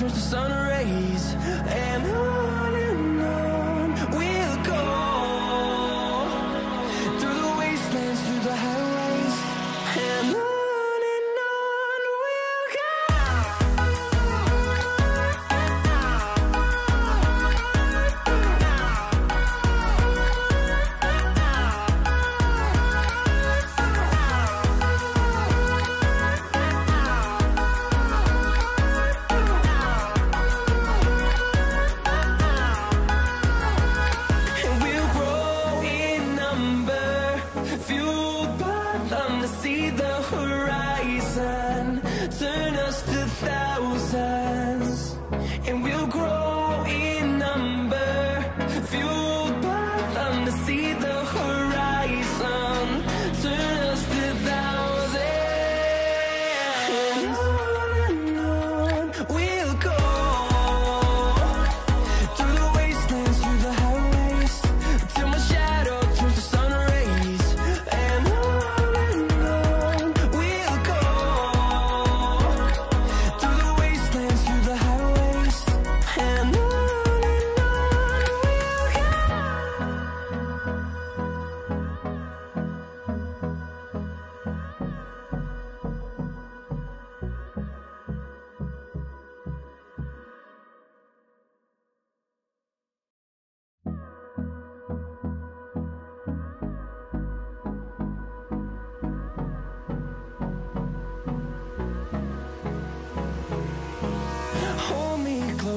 turns to sun rays